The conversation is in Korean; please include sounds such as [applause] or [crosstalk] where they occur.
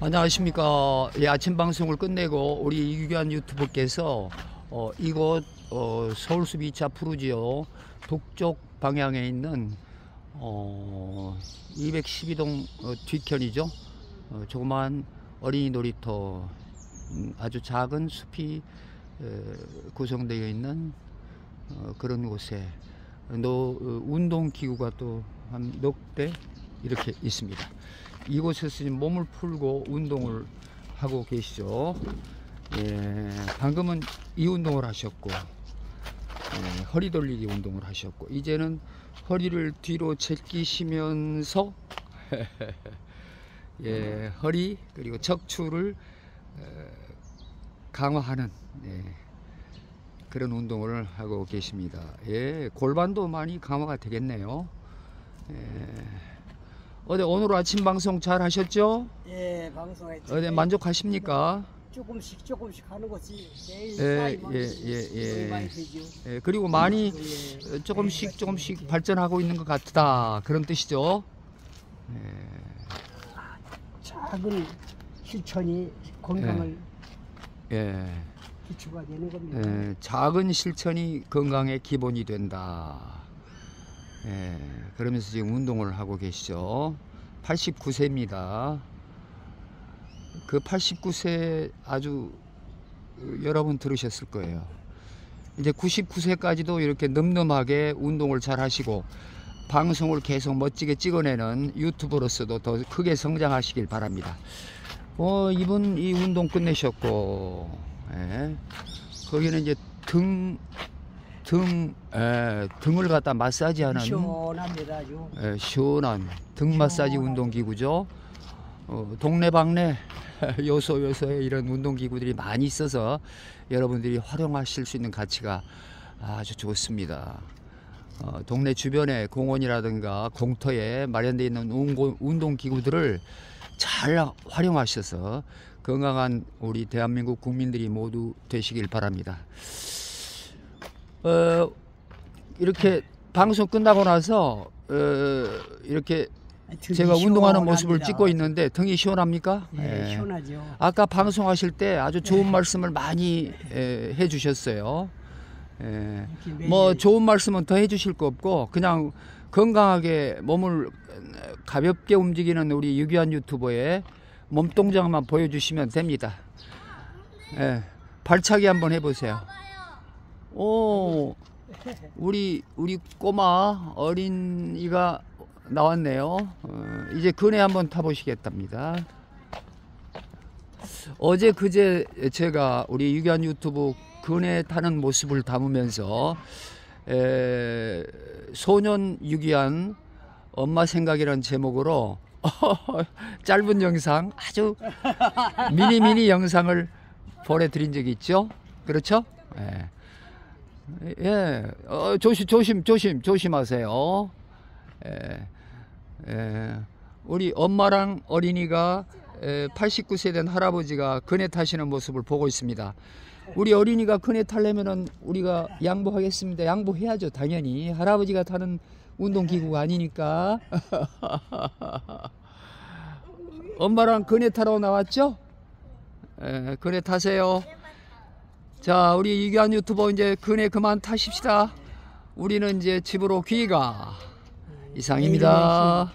안녕하십니까. 예, 아침 방송을 끝내고 우리 이규환 유튜버께서 어, 이곳 어, 서울숲 2차 푸르지오 북쪽 방향에 있는 어, 212동 어, 뒤편이죠. 어, 조그만 어린이 놀이터 음, 아주 작은 숲이 에, 구성되어 있는 어, 그런 곳에 노, 어, 운동기구가 또 한 넉 대 이렇게 있습니다. 이곳에서 몸을 풀고 운동을 하고 계시죠. 예, 방금은 이 운동을 하셨고, 예, 허리 돌리기 운동을 하셨고, 이제는 허리를 뒤로 제끼시면서, [laughs] 예, 허리, 그리고 척추를 에, 강화하는, 예, 그런 운동을 하고 계십니다. 예, 골반도 많이 강화가 되겠네요. 예. 어제 오늘 아침 방송 잘 하셨죠? 예, 방송했죠. 어제 만족하십니까? 조금씩 조금씩 하는 것이 매일 예, 예, 예, 예. 예, 그리고 많이 예. 어, 조금씩 조금씩 발전하고 있는 것 같다 그런 뜻이죠. 작은 실천이 건강을 예, 기초가 되는 겁니다. 예, 작은 실천이 건강의 기본이 된다. 예, 그러면서 지금 운동을 하고 계시죠. 89세입니다. 그 89세 아주 여러분 들으셨을 거예요. 이제 99세까지도 이렇게 늠름하게 운동을 잘 하시고 방송을 계속 멋지게 찍어내는 유튜버로서도 더 크게 성장하시길 바랍니다. 어, 이분 이 운동 끝내셨고, 예. 거기는 이제 등, 등, 예, 등을 갖다 마사지하는 시원합니다, 아주. 예, 시원한 등 마사지 시원하죠. 운동기구죠. 어, 동네방네 [laughs] 요소 요소에 이런 운동기구들이 많이 있어서 여러분들이 활용하실 수 있는 가치가 아주 좋습니다. 어, 동네 주변에 공원이라든가 공터에 마련되어 있는 운동기구들을 잘 활용하셔서 건강한 우리 대한민국 국민들이 모두 되시길 바랍니다. 어, 이렇게 방송 끝나고 나서 어, 이렇게 제가 운동하는 시원합니다. 모습을 찍고 있는데 등이 시원합니까? 예, 예. 시원하죠. 아까 방송하실 때 아주 좋은 말씀을 많이 에, 해주셨어요. 예. 이렇게 매일 뭐 좋은 말씀은 더 해주실 거 없고 그냥 건강하게 몸을 가볍게 움직이는 우리 유기한 유튜버의 몸 동작만 보여주시면 됩니다. 예. 발차기 한번 해보세요. 오, 우리 우리 꼬마 어린이가 나왔네요. 어, 이제 근에 한번 타보시겠답니다. 어제 그제 제가 우리 유기한 유튜브 근에 타는 모습을 담으면서 에, 소년 유기한 엄마 생각이라는 제목으로 [laughs] 짧은 영상 아주 미니 미니 영상을 보내드린 적이 있죠. 그렇죠? 예. 예, 어, 조심, 조심, 조심, 조심하세요. 예, 예, 우리 엄마랑 어린이가 에, 89세 된 할아버지가 그네 타시는 모습을 보고 있습니다. 우리 어린이가 그네 타려면은 우리가 양보하겠습니다. 양보해야죠, 당연히. 할아버지가 타는 운동기구가 아니니까. [laughs] 엄마랑 그네 타러 나왔죠? 에, 그네 타세요. 자, 우리 이규한 유튜버 이제 그네 그만 타십시다. 우리는 이제 집으로 귀가 이상입니다.